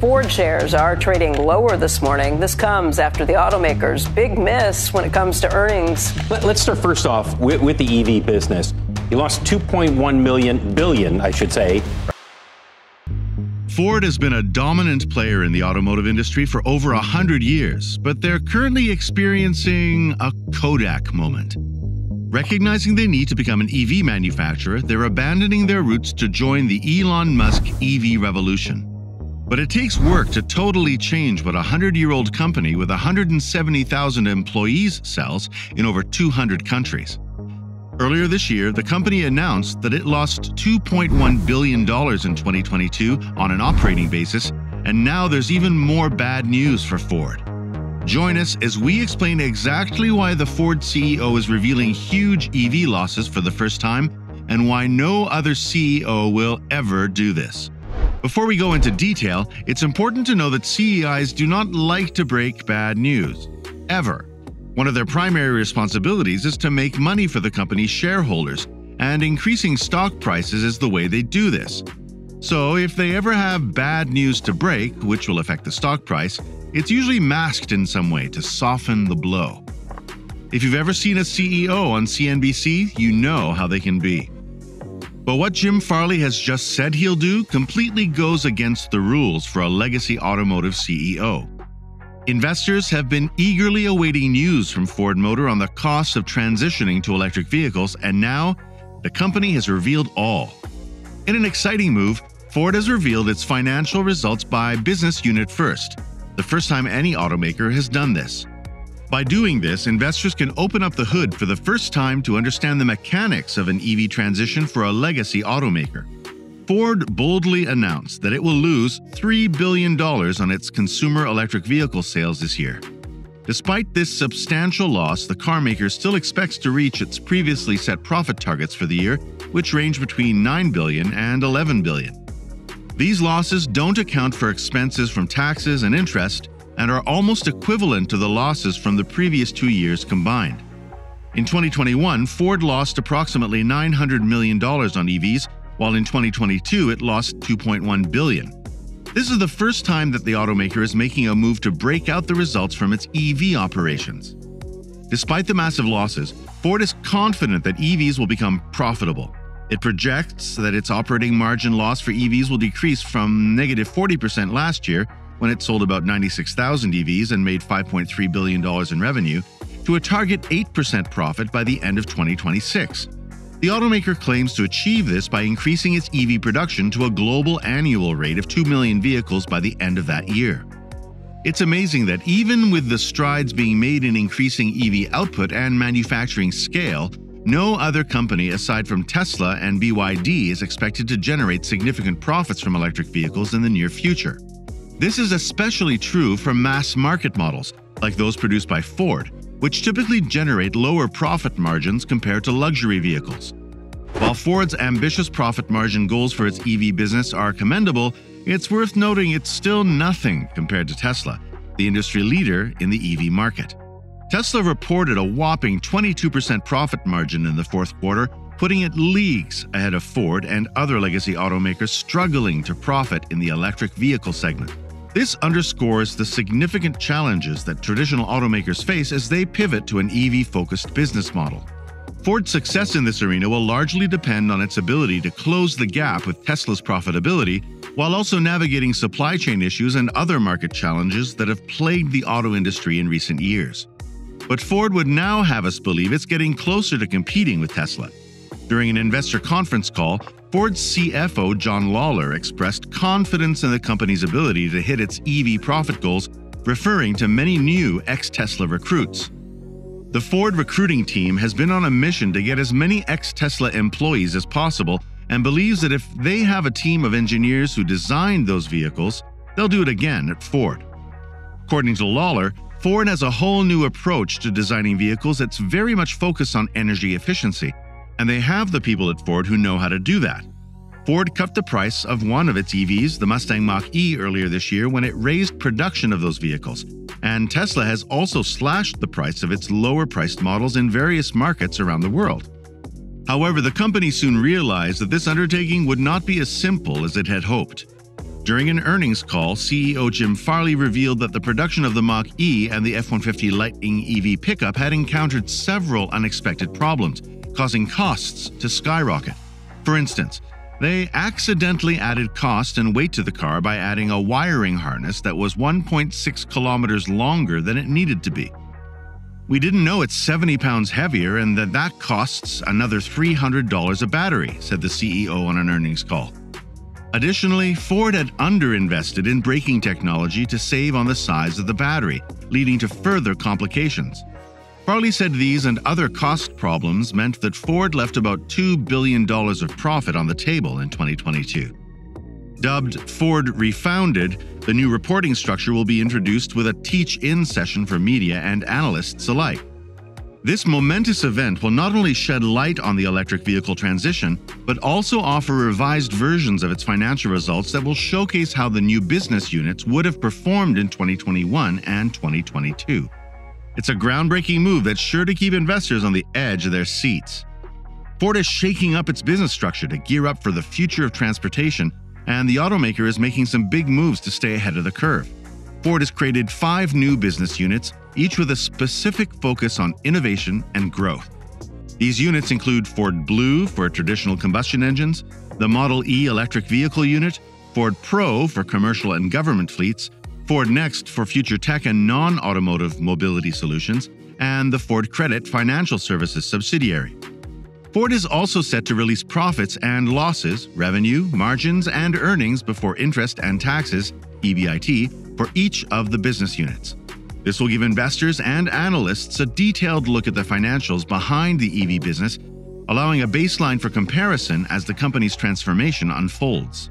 Ford shares are trading lower this morning. This comes after the automaker's big miss when it comes to earnings. Let's start first off with, with the EV business. You lost 2.1 million billion, I should say. Ford has been a dominant player in the automotive industry for over a hundred years, but they're currently experiencing a Kodak moment. Recognizing they need to become an EV manufacturer, they're abandoning their roots to join the Elon Musk EV revolution. But it takes work to totally change what a 100 year old company with 170,000 employees sells in over 200 countries. Earlier this year, the company announced that it lost $2.1 billion in 2022 on an operating basis, and now there's even more bad news for Ford. Join us as we explain exactly why the Ford CEO is revealing huge EV losses for the first time and why no other CEO will ever do this. Before we go into detail, it's important to know that CEOs do not like to break bad news. Ever. One of their primary responsibilities is to make money for the company's shareholders, and increasing stock prices is the way they do this. So, if they ever have bad news to break, which will affect the stock price, it's usually masked in some way to soften the blow. If you've ever seen a CEO on CNBC, you know how they can be. But what Jim Farley has just said he'll do completely goes against the rules for a legacy automotive CEO. Investors have been eagerly awaiting news from Ford Motor on the costs of transitioning to electric vehicles, and now the company has revealed all. In an exciting move, Ford has revealed its financial results by business unit first, the first time any automaker has done this. By doing this, investors can open up the hood for the first time to understand the mechanics of an EV transition for a legacy automaker. Ford boldly announced that it will lose $3 billion on its consumer electric vehicle sales this year. Despite this substantial loss, the carmaker still expects to reach its previously set profit targets for the year, which range between $9 billion and $11 billion. These losses don't account for expenses from taxes and interest, and are almost equivalent to the losses from the previous two years combined. In 2021, Ford lost approximately $900 million on EVs, while in 2022 it lost 2.1 billion. This is the first time that the automaker is making a move to break out the results from its EV operations. Despite the massive losses, Ford is confident that EVs will become profitable. It projects that its operating margin loss for EVs will decrease from negative 40% last year when it sold about 96,000 EVs and made $5.3 billion in revenue, to a target 8% profit by the end of 2026. The automaker claims to achieve this by increasing its EV production to a global annual rate of 2 million vehicles by the end of that year. It's amazing that even with the strides being made in increasing EV output and manufacturing scale, no other company aside from Tesla and BYD is expected to generate significant profits from electric vehicles in the near future. This is especially true for mass market models, like those produced by Ford, which typically generate lower profit margins compared to luxury vehicles. While Ford's ambitious profit margin goals for its EV business are commendable, it's worth noting it's still nothing compared to Tesla, the industry leader in the EV market. Tesla reported a whopping 22% profit margin in the fourth quarter, putting it leagues ahead of Ford and other legacy automakers struggling to profit in the electric vehicle segment. This underscores the significant challenges that traditional automakers face as they pivot to an EV focused business model. Ford's success in this arena will largely depend on its ability to close the gap with Tesla's profitability while also navigating supply chain issues and other market challenges that have plagued the auto industry in recent years. But Ford would now have us believe it's getting closer to competing with Tesla. During an investor conference call, Ford's CFO John Lawler expressed confidence in the company's ability to hit its EV profit goals, referring to many new ex Tesla recruits. The Ford recruiting team has been on a mission to get as many ex Tesla employees as possible and believes that if they have a team of engineers who designed those vehicles, they'll do it again at Ford. According to Lawler, Ford has a whole new approach to designing vehicles that's very much focused on energy efficiency and they have the people at Ford who know how to do that. Ford cut the price of one of its EVs, the Mustang Mach E, earlier this year when it raised production of those vehicles. And Tesla has also slashed the price of its lower priced models in various markets around the world. However, the company soon realized that this undertaking would not be as simple as it had hoped. During an earnings call, CEO Jim Farley revealed that the production of the Mach E and the F 150 Lightning EV pickup had encountered several unexpected problems, causing costs to skyrocket. For instance, they accidentally added cost and weight to the car by adding a wiring harness that was 1.6 kilometers longer than it needed to be. We didn't know it's 70 pounds heavier and that that costs another $300 a battery, said the CEO on an earnings call. Additionally, Ford had underinvested in braking technology to save on the size of the battery, leading to further complications. Farley said these and other cost problems meant that Ford left about $2 billion of profit on the table in 2022. Dubbed Ford Refounded, the new reporting structure will be introduced with a teach in session for media and analysts alike. This momentous event will not only shed light on the electric vehicle transition, but also offer revised versions of its financial results that will showcase how the new business units would have performed in 2021 and 2022. It's a groundbreaking move that's sure to keep investors on the edge of their seats. Ford is shaking up its business structure to gear up for the future of transportation and the automaker is making some big moves to stay ahead of the curve. Ford has created five new business units, each with a specific focus on innovation and growth. These units include Ford Blue for traditional combustion engines, the Model E electric vehicle unit, Ford Pro for commercial and government fleets, Ford Next for future tech and non automotive mobility solutions, and the Ford Credit Financial Services subsidiary. Ford is also set to release profits and losses, revenue, margins, and earnings before interest and taxes, EBIT, for each of the business units. This will give investors and analysts a detailed look at the financials behind the EV business, allowing a baseline for comparison as the company's transformation unfolds.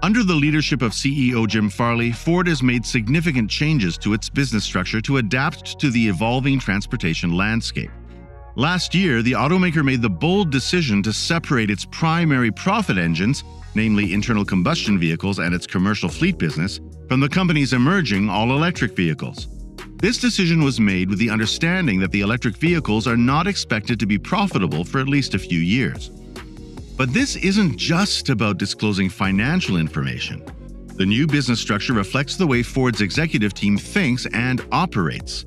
Under the leadership of CEO Jim Farley, Ford has made significant changes to its business structure to adapt to the evolving transportation landscape. Last year, the automaker made the bold decision to separate its primary profit engines, namely internal combustion vehicles and its commercial fleet business, from the company's emerging all electric vehicles. This decision was made with the understanding that the electric vehicles are not expected to be profitable for at least a few years. But this isn't just about disclosing financial information. The new business structure reflects the way Ford's executive team thinks and operates.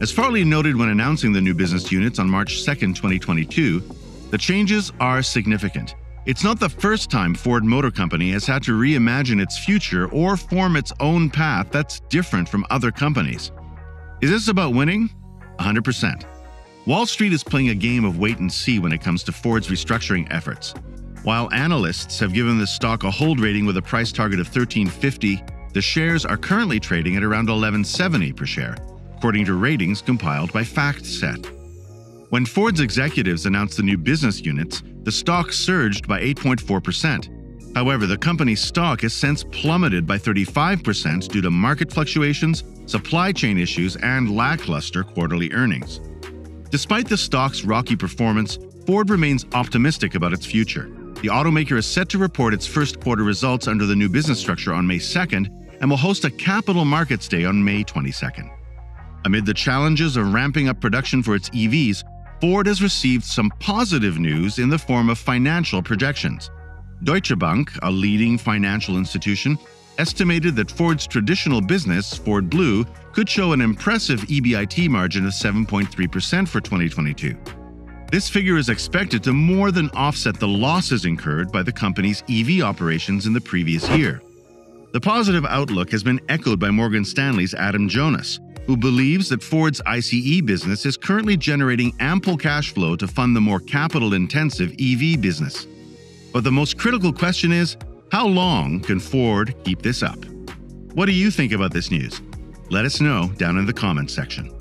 As Farley noted when announcing the new business units on March 2, 2022, the changes are significant. It's not the first time Ford Motor Company has had to reimagine its future or form its own path that's different from other companies. Is this about winning? 100%. Wall Street is playing a game of wait and see when it comes to Ford's restructuring efforts. While analysts have given the stock a hold rating with a price target of 1350, the shares are currently trading at around 1170 per share, according to ratings compiled by FactSet. When Ford's executives announced the new business units, the stock surged by 8.4%. However, the company's stock has since plummeted by 35% due to market fluctuations, supply chain issues, and lackluster quarterly earnings. Despite the stock's rocky performance, Ford remains optimistic about its future. The automaker is set to report its first quarter results under the new business structure on May 2nd and will host a Capital Markets Day on May 22nd. Amid the challenges of ramping up production for its EVs, Ford has received some positive news in the form of financial projections. Deutsche Bank, a leading financial institution, estimated that Ford's traditional business, Ford Blue, could show an impressive EBIT margin of 7.3% for 2022. This figure is expected to more than offset the losses incurred by the company's EV operations in the previous year. The positive outlook has been echoed by Morgan Stanley's Adam Jonas, who believes that Ford's ICE business is currently generating ample cash flow to fund the more capital intensive EV business. But the most critical question is how long can Ford keep this up? What do you think about this news? Let us know down in the comments section.